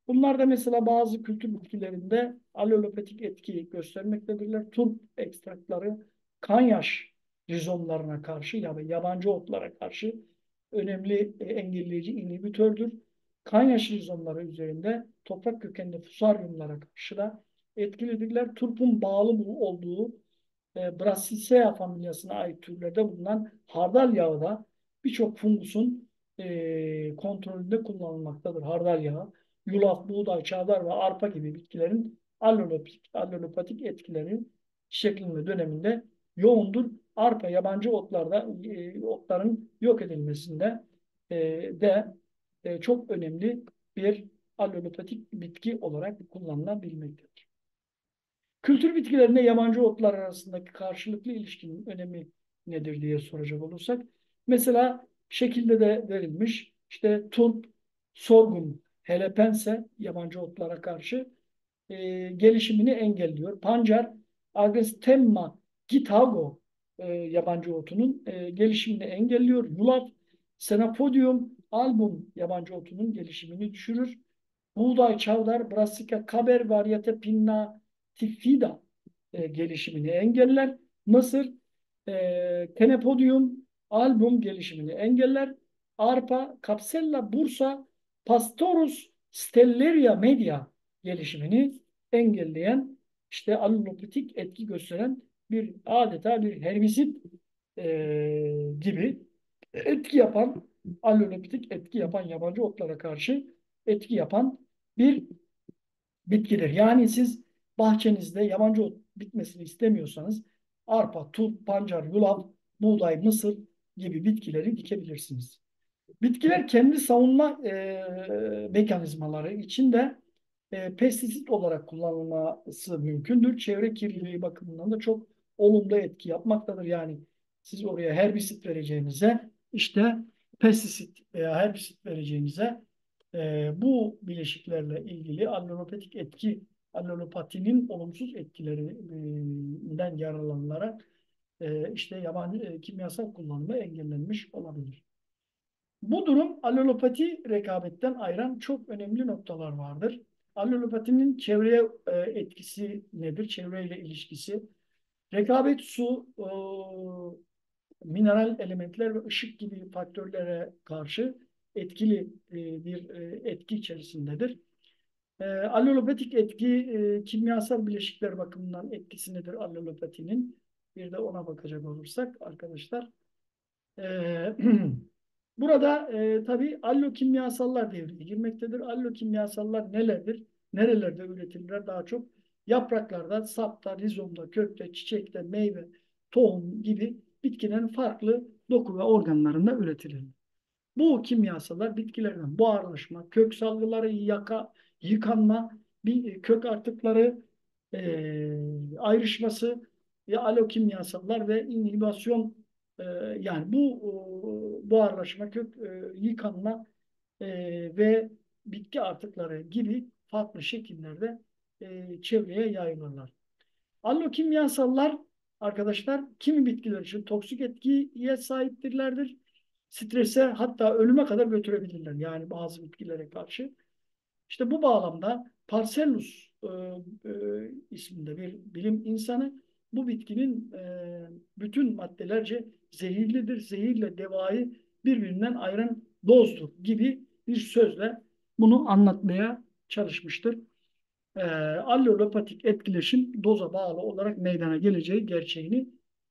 Bunlar da mesela bazı kültür bitkilerinde alveolopatik etki göstermektedirler. Turp ekstrakları kan yaş rizomlarına karşı ya da yabancı otlara karşı önemli e, engelleyici inhibitördür. Kan yaş rizomları üzerinde toprak kökenli fusaryumlara karşı da etkilidirler. Turpun bağlı olduğu e, Brassicea familyasına ait türlerde bulunan hardal yağı da birçok fungusun e, kontrolünde kullanılmaktadır. Hardal yağı, yulaf, buğday, çavdar ve arpa gibi bitkilerin allolopatik, allolopatik etkileri şeklinde döneminde yoğundur. Arpa yabancı otlarda e, otların yok edilmesinde e, de e, çok önemli bir allolopatik bitki olarak kullanılabilmektedir. Kültür bitkilerinde yabancı otlar arasındaki karşılıklı ilişkinin önemi nedir diye soracak olursak. Mesela şekilde de verilmiş işte turp, sorgun, helepense yabancı otlara karşı e, gelişimini engelliyor. Pancar, agrestemma, gitago e, yabancı otunun e, gelişimini engelliyor. Yulaf, senapodium, album yabancı otunun gelişimini düşürür. Buğday, çavdar, brassica, kaber, varyete, pinna, tifida e, gelişimini engeller. Mısır e, Tenepodium album gelişimini engeller. Arpa, Capsella, Bursa, Pastorus, Stelleria media gelişimini engelleyen işte allopatik etki gösteren bir adeta bir herbisit e, gibi etki yapan allopatik etki yapan yabancı otlara karşı etki yapan bir bitkidir. Yani siz bahçenizde yabancı ot bitmesini istemiyorsanız arpa, tut, pancar, yulaf, buğday, mısır gibi bitkileri dikebilirsiniz. Bitkiler kendi savunma e, mekanizmaları içinde e, pestisit olarak kullanılması mümkündür. Çevre kirliliği bakımından da çok olumlu etki yapmaktadır. Yani siz oraya herbisit vereceğinize işte pestisit veya herbisit vereceğinize e, bu bileşiklerle ilgili alveolopatik etki allelopatinin olumsuz etkilerinden yararlanılarak e, işte yabancı e, kimyasal kullanımı engellenmiş olabilir. Bu durum allelopati rekabetten ayıran çok önemli noktalar vardır. Allelopatinin çevreye e, etkisi nedir? Çevreyle ilişkisi. Rekabet su, e, mineral elementler ve ışık gibi faktörlere karşı etkili bir e, etki içerisindedir. E, alveolopatik etki e, kimyasal bileşikler bakımından etkisi nedir alveolopatinin? Bir de ona bakacak olursak arkadaşlar. E, burada e, tabii allokimyasallar devreye girmektedir. Allokimyasallar nelerdir? nerelerde üretilirler? Daha çok yapraklarda, sapta, rizomda, kökte, çiçekte, meyve, tohum gibi bitkilerin farklı doku ve organlarında üretilir. Bu kimyasallar bitkilerden buharlaşma, kök salgıları, yaka, yıkanma, bir kök artıkları e, ayrışması ve alokimyasallar ve inhibasyon e, yani bu e, buharlaşma, kök e, yıkanma e, ve bitki artıkları gibi farklı şekillerde e, çevreye yayılırlar. Allokimyasallar arkadaşlar kimi bitkiler için toksik etkiye sahiptirlerdir. Strese hatta ölüme kadar götürebilirler yani bazı bitkilere karşı. İşte bu bağlamda Parcellus e, e, isminde bir bilim insanı bu bitkinin e, bütün maddelerce zehirlidir, zehirle devayı birbirinden ayıran dozdur gibi bir sözle bunu anlatmaya çalışmıştır. E, allopatik etkileşim doza bağlı olarak meydana geleceği gerçeğini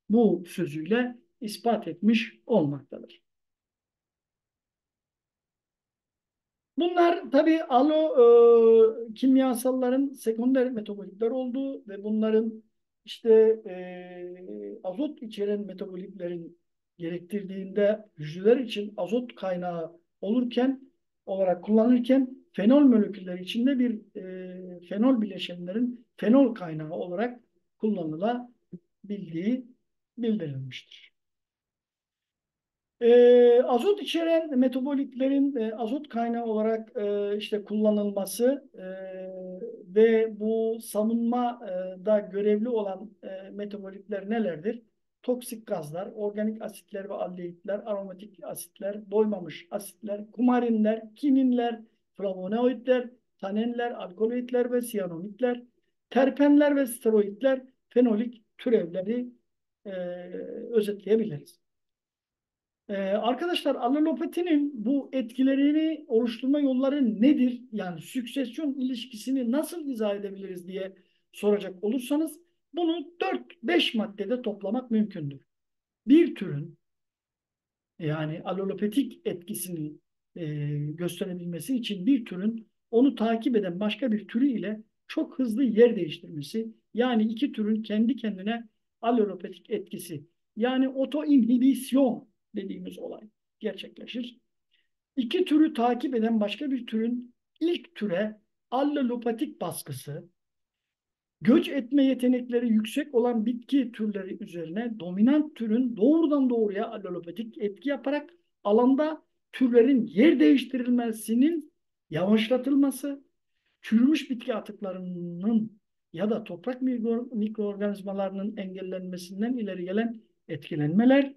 bu sözüyle ispat etmiş olmaktadır. Bunlar tabii alo e, kimyasalların sekonder metabolitler olduğu ve bunların işte e, azot içeren metabolitlerin gerektirdiğinde hücreler için azot kaynağı olurken olarak kullanırken fenol molekülleri içinde bir e, fenol bileşenlerin fenol kaynağı olarak kullanılabildiği bildirilmiştir. E, azot içeren metabolitlerin e, azot kaynağı olarak e, işte kullanılması e, ve bu savunmada görevli olan e, metabolitler nelerdir? Toksik gazlar, organik asitler ve aldehitler, aromatik asitler, doymamış asitler, kumarinler, kininler, flavonoidler, tanenler, alkaloidler ve siyanomitler, terpenler ve steroidler, fenolik türevleri e, özetleyebiliriz. Ee, arkadaşlar allelopatinin bu etkilerini oluşturma yolları nedir? Yani süksesyon ilişkisini nasıl izah edebiliriz diye soracak olursanız bunu 4-5 maddede toplamak mümkündür. Bir türün yani allopatik etkisini e, gösterebilmesi için bir türün onu takip eden başka bir türü ile çok hızlı yer değiştirmesi yani iki türün kendi kendine allopatik etkisi yani otoinhibisyon dediğimiz olay gerçekleşir. İki türü takip eden başka bir türün ilk türe allopatik baskısı, göç etme yetenekleri yüksek olan bitki türleri üzerine dominant türün doğrudan doğruya allopatik etki yaparak alanda türlerin yer değiştirilmesinin yavaşlatılması, çürümüş bitki atıklarının ya da toprak mikroorganizmalarının engellenmesinden ileri gelen etkilenmeler,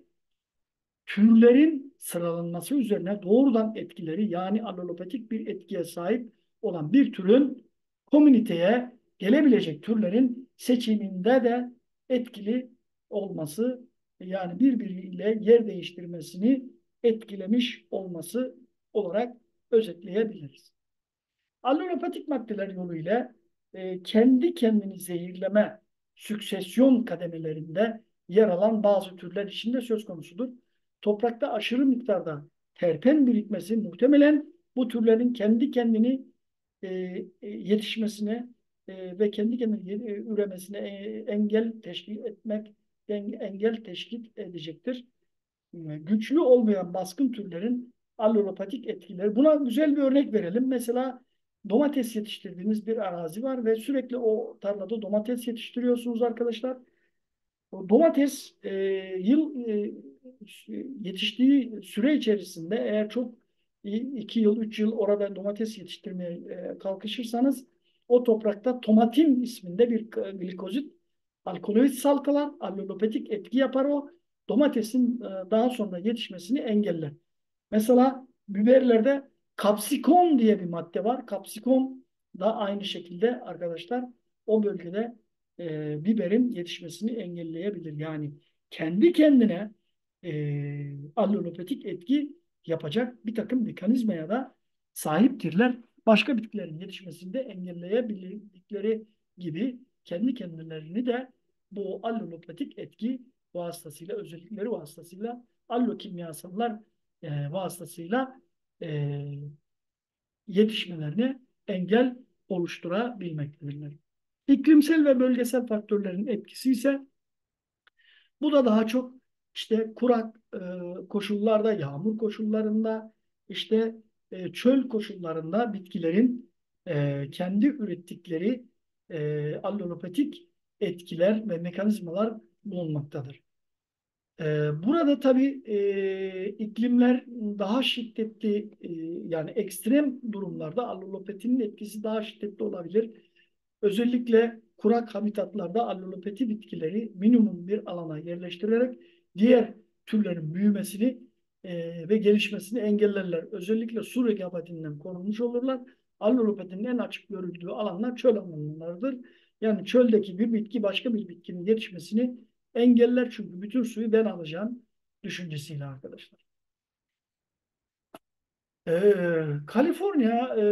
türlerin sıralanması üzerine doğrudan etkileri yani allopatik bir etkiye sahip olan bir türün komüniteye gelebilecek türlerin seçiminde de etkili olması yani birbiriyle yer değiştirmesini etkilemiş olması olarak özetleyebiliriz. Allopatik maddeler yoluyla e, kendi kendini zehirleme süksesyon kademelerinde yer alan bazı türler içinde söz konusudur toprakta aşırı miktarda terpen birikmesi muhtemelen bu türlerin kendi kendini e, e yetişmesine e, ve kendi kendini e, üremesine e, engel teşkil etmek engel teşkil edecektir. Güçlü olmayan baskın türlerin allopatik etkileri. Buna güzel bir örnek verelim. Mesela domates yetiştirdiğiniz bir arazi var ve sürekli o tarlada domates yetiştiriyorsunuz arkadaşlar. O domates e, yıl e, yetiştiği süre içerisinde eğer çok iki yıl, üç yıl orada domates yetiştirmeye e, kalkışırsanız o toprakta tomatin isminde bir glikozit alkaloid salgılar, allopatik etki yapar o. Domatesin e, daha sonra yetişmesini engeller. Mesela biberlerde kapsikon diye bir madde var. Kapsikon da aynı şekilde arkadaşlar o bölgede e, biberin yetişmesini engelleyebilir. Yani kendi kendine e, allopatik etki yapacak bir takım mekanizmaya da sahiptirler. Başka bitkilerin yetişmesinde engelleyebildikleri gibi kendi kendilerini de bu allopatik etki vasıtasıyla, özellikleri vasıtasıyla allokimyasallar e, vasıtasıyla e, yetişmelerine engel oluşturabilmektedirler. İklimsel ve bölgesel faktörlerin etkisi ise bu da daha çok işte kurak e, koşullarda, yağmur koşullarında, işte e, çöl koşullarında bitkilerin e, kendi ürettikleri e, allopatik etkiler ve mekanizmalar bulunmaktadır. E, burada tabii e, iklimler daha şiddetli e, yani ekstrem durumlarda allolopatinin etkisi daha şiddetli olabilir. Özellikle kurak habitatlarda allolopati bitkileri minimum bir alana yerleştirerek diğer türlerin büyümesini e, ve gelişmesini engellerler. Özellikle su rekabetinden korunmuş olurlar. Allolopatinin en açık görüldüğü alanlar çöl alanlarıdır. Yani çöldeki bir bitki başka bir bitkinin yetişmesini engeller çünkü bütün suyu ben alacağım düşüncesiyle arkadaşlar. Ee, Kaliforniya e,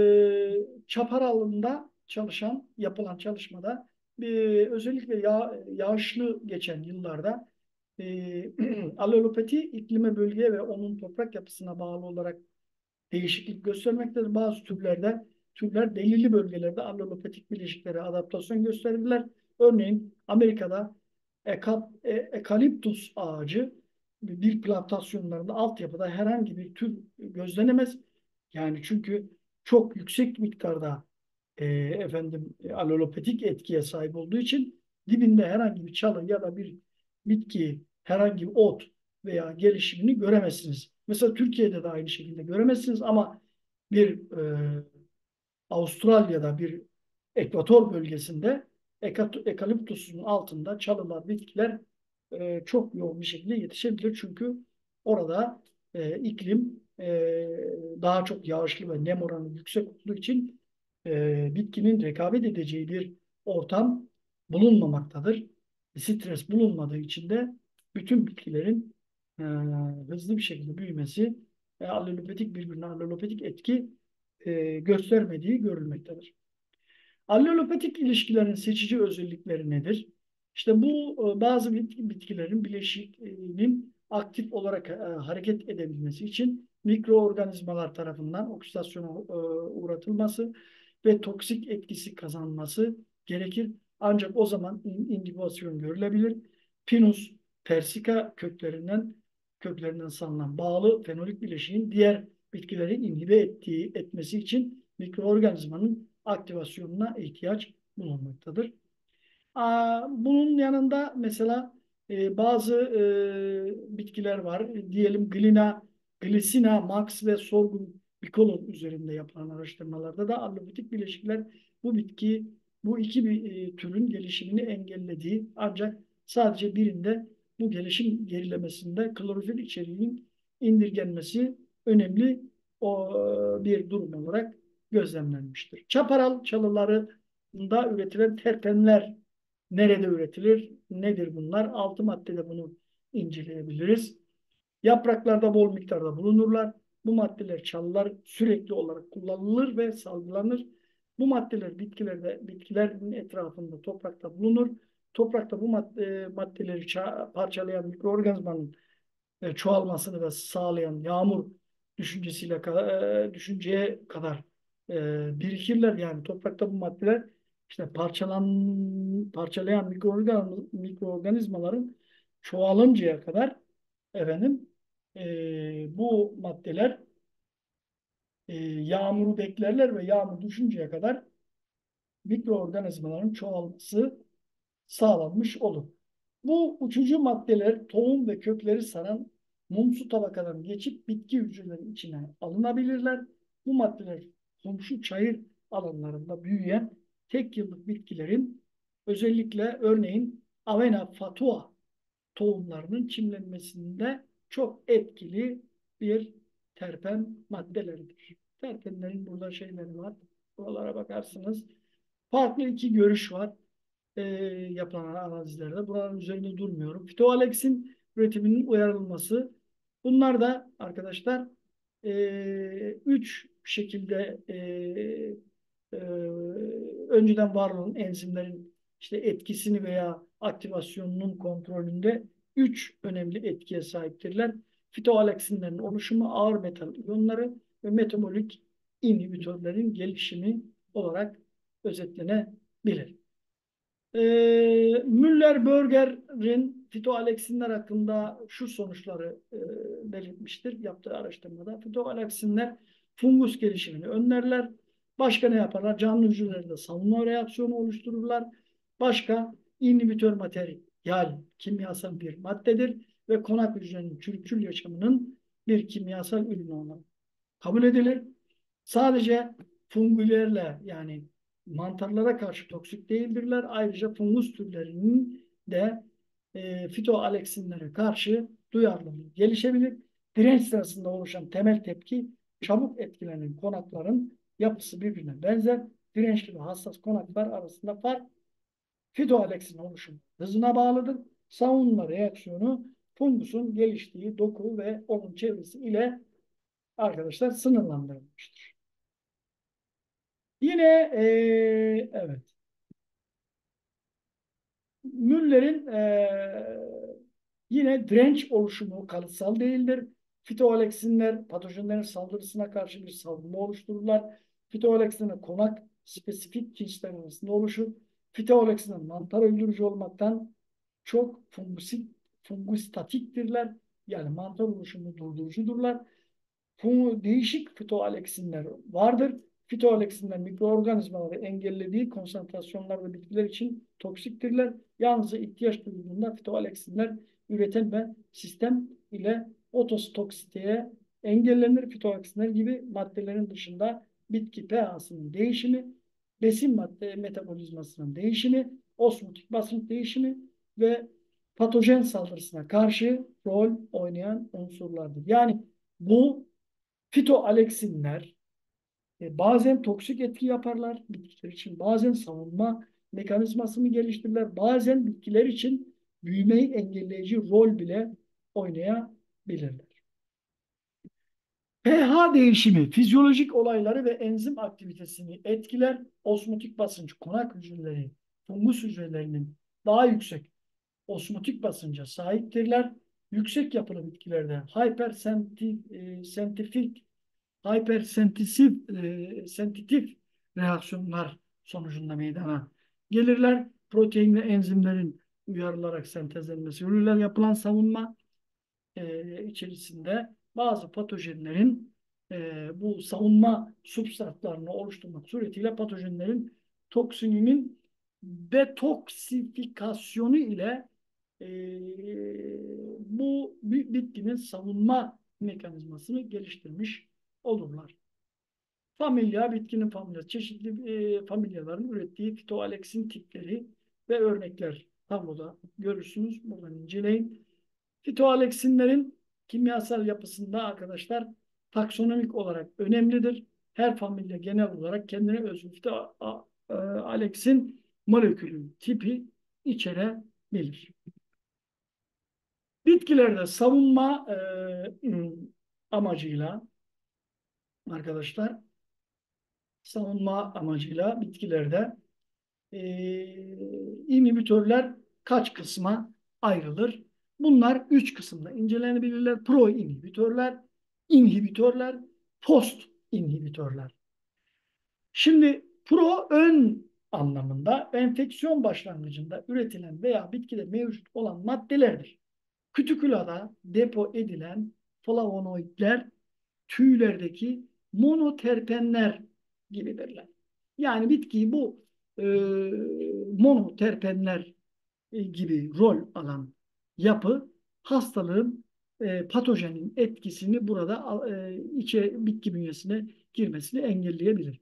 Chaparral'ında çalışan, yapılan çalışmada e, özellikle yağ, yağışlı geçen yıllarda e, alelopati iklime, bölgeye ve onun toprak yapısına bağlı olarak değişiklik göstermektedir. Bazı türlerde türler belirli bölgelerde alveolopatik bileşiklere adaptasyon gösterdiler. Örneğin Amerika'da eka, e, ekaliptus ağacı bir plantasyonlarında altyapıda herhangi bir tür gözlenemez. Yani çünkü çok yüksek miktarda e, efendim alveolopatik etkiye sahip olduğu için dibinde herhangi bir çalı ya da bir bitki, herhangi bir ot veya gelişimini göremezsiniz. Mesela Türkiye'de de aynı şekilde göremezsiniz ama bir e, Avustralya'da bir ekvator bölgesinde ekaliptusun altında çalılar, bitkiler e, çok yoğun bir şekilde yetişebilir. Çünkü orada e, iklim e, daha çok yağışlı ve nem oranı yüksek olduğu için e, bitkinin rekabet edeceği bir ortam bulunmamaktadır. Stres bulunmadığı için de bütün bitkilerin e, hızlı bir şekilde büyümesi ve alveolopatik birbirine alveolopatik etki e, göstermediği görülmektedir. Alveolopatik ilişkilerin seçici özellikleri nedir? İşte bu e, bazı bitkilerin bileşiğinin aktif olarak e, hareket edebilmesi için mikroorganizmalar tarafından oksidasyona e, uğratılması ve toksik etkisi kazanması gerekir. Ancak o zaman indibasyon görülebilir. Pinus persika köklerinden köklerinden sanılan bağlı fenolik bileşiğin diğer bitkileri inhibe ettiği, etmesi için mikroorganizmanın aktivasyonuna ihtiyaç bulunmaktadır. Bunun yanında mesela e, bazı e, bitkiler var. Diyelim glina, glisina, max ve sorghum bikolon üzerinde yapılan araştırmalarda da allopatik bileşikler bu bitki, bu iki bir e, türün gelişimini engellediği ancak sadece birinde bu gelişim gerilemesinde klorofil içeriğinin indirgenmesi önemli o bir durum olarak gözlemlenmiştir. Çaparal çalılarında üretilen terpenler nerede üretilir? Nedir bunlar? Altı maddede bunu inceleyebiliriz. Yapraklarda bol miktarda bulunurlar. Bu maddeler çalılar sürekli olarak kullanılır ve salgılanır. Bu maddeler bitkilerde bitkilerin etrafında toprakta bulunur. Toprakta bu madde, maddeleri parçalayan mikroorganizmanın e, çoğalmasını ve sağlayan yağmur düşüncesiyle e, düşünceye kadar e, birikirler. Yani toprakta bu maddeler işte parçalan parçalayan mikroorgan, mikroorganizmaların çoğalıncaya kadar efendim e, bu maddeler e, yağmuru beklerler ve yağmur düşünceye kadar mikroorganizmaların çoğalması sağlanmış olur. Bu uçucu maddeler tohum ve kökleri saran mumsu tabakadan geçip bitki hücrelerinin içine alınabilirler. Bu maddeler komşu çayır alanlarında büyüyen tek yıllık bitkilerin özellikle örneğin Avena fatua tohumlarının çimlenmesinde çok etkili bir terpen maddeleridir. Terpenlerin burada şeyleri var. Buralara bakarsınız. Farklı iki görüş var e, yapılan analizlerde. Buranın üzerinde durmuyorum. Fitoalex'in üretiminin uyarılması Bunlar da arkadaşlar e, üç şekilde e, e, önceden var olan enzimlerin işte etkisini veya aktivasyonunun kontrolünde üç önemli etkiye sahiptirler. Fitoaleksinlerin oluşumu, ağır metal iyonları ve metabolik inhibitörlerin gelişimi olarak özetlenebilir. E, Müller-Börger'in fitoaleksinler hakkında şu sonuçları e, belirtmiştir yaptığı araştırmada. Fitoaleksinler fungus gelişimini önlerler. Başka ne yaparlar? Canlı hücrelerde savunma reaksiyonu oluştururlar. Başka inhibitör materyal kimyasal bir maddedir ve konak hücrenin çürükçül yaşamının bir kimyasal ürünü olarak kabul edilir. Sadece fungülerle yani mantarlara karşı toksik değildirler. Ayrıca fungus türlerinin de e, fitoaleksinlere karşı duyarlılığı gelişebilir. Direnç sırasında oluşan temel tepki çabuk etkilenen konakların yapısı birbirine benzer. Dirençli ve hassas konaklar arasında fark fitoaleksin oluşum hızına bağlıdır. Savunma reaksiyonu fungusun geliştiği doku ve onun çevresi ile arkadaşlar sınırlandırılmıştır. Yine e, evet Müller'in e, yine direnç oluşumu kalıtsal değildir. Fitoaleksinler patojenlerin saldırısına karşı bir savunma oluştururlar. Fitoaleksinler konak spesifik cinsler arasında oluşur. Fitoaleksinler mantar öldürücü olmaktan çok fungusit, fungustatiktirler. Yani mantar oluşumu durdurucudurlar. Değişik fitoaleksinler vardır. Fitoaleksinler mikroorganizmaları engellediği konsantrasyonlarda bitkiler için toksiktirler. Yalnızca ihtiyaç duyulduğunda fitoaleksinler üreten ve sistem ile otostoksiteye engellenir. Fitoaleksinler gibi maddelerin dışında bitki pH'sının değişimi, besin madde metabolizmasının değişimi, osmotik basınç değişimi ve patojen saldırısına karşı rol oynayan unsurlardır. Yani bu fitoaleksinler e, bazen toksik etki yaparlar bitkiler için, bazen savunma mekanizmasını geliştirirler, bazen bitkiler için büyümeyi engelleyici rol bile oynayabilirler. pH değişimi fizyolojik olayları ve enzim aktivitesini etkiler. Osmotik basınç konak hücreleri, fungus hücrelerinin daha yüksek osmotik basınca sahiptirler. Yüksek yapılı bitkilerde hypersentifik hypersensitif e, sensitif reaksiyonlar sonucunda meydana gelirler. Protein ve enzimlerin uyarılarak sentezlenmesi yoluyla yapılan savunma e, içerisinde bazı patojenlerin e, bu savunma substratlarını oluşturmak suretiyle patojenlerin toksininin detoksifikasyonu ile e, bu bitkinin savunma mekanizmasını geliştirmiş olurlar. Familya, bitkinin familyası, çeşitli e, familyaların ürettiği fitoaleksin tipleri ve örnekler tabloda görürsünüz. Buradan inceleyin. Fitoaleksinlerin kimyasal yapısında arkadaşlar taksonomik olarak önemlidir. Her familya genel olarak kendine özgü fitoaleksin molekülü tipi içerebilir. Bitkilerde savunma e, amacıyla arkadaşlar savunma amacıyla bitkilerde e, inhibitörler kaç kısma ayrılır? Bunlar üç kısımda incelenebilirler. Pro inhibitörler, inhibitörler, post inhibitörler. Şimdi pro ön anlamında enfeksiyon başlangıcında üretilen veya bitkide mevcut olan maddelerdir. Kütükülada depo edilen flavonoidler tüylerdeki monoterpenler gibidirler. Yani bitkiyi bu e, monoterpenler e, gibi rol alan yapı hastalığın e, patojenin etkisini burada e, içe bitki bünyesine girmesini engelleyebilir.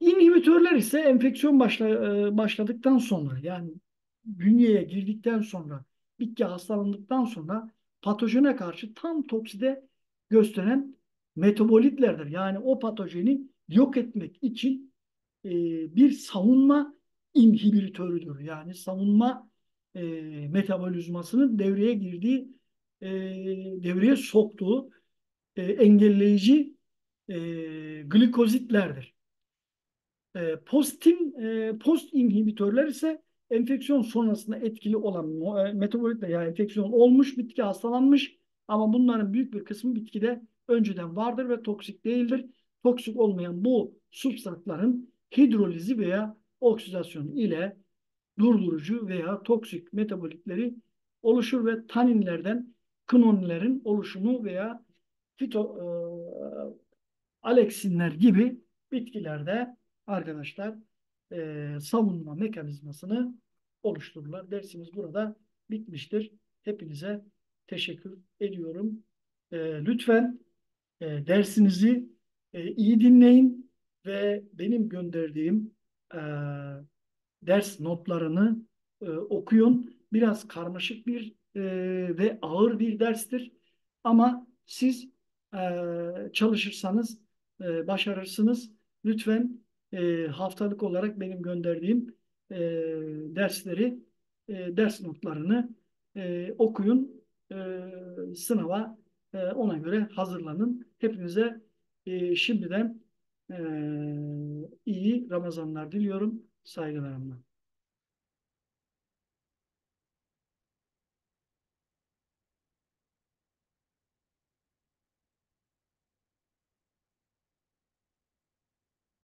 İnhibitörler ise enfeksiyon başla, e, başladıktan sonra yani bünyeye girdikten sonra bitki hastalandıktan sonra patojene karşı tam tokside gösteren metabolitlerdir. Yani o patojeni yok etmek için e, bir savunma inhibitörüdür. Yani savunma e, metabolizmasının devreye girdiği, e, devreye soktuğu e, engelleyici e, glikozitlerdir. E, postin, e, post inhibitörler ise enfeksiyon sonrasında etkili olan e, metabolitler yani enfeksiyon olmuş, bitki hastalanmış ama bunların büyük bir kısmı bitkide önceden vardır ve toksik değildir. Toksik olmayan bu substratların hidrolizi veya oksidasyon ile durdurucu veya toksik metabolitleri oluşur ve taninlerden knonilerin oluşumu veya fito, e, aleksinler gibi bitkilerde arkadaşlar e, savunma mekanizmasını oluştururlar. Dersimiz burada bitmiştir. Hepinize teşekkür ediyorum. E, lütfen e, dersinizi e, iyi dinleyin ve benim gönderdiğim e, ders notlarını e, okuyun. Biraz karmaşık bir e, ve ağır bir derstir. Ama siz e, çalışırsanız e, başarırsınız. Lütfen e, haftalık olarak benim gönderdiğim e, dersleri, e, ders notlarını e, okuyun. E, sınava e, ona göre hazırlanın. Hepinize e, şimdiden e, iyi Ramazanlar diliyorum. Saygılarımla.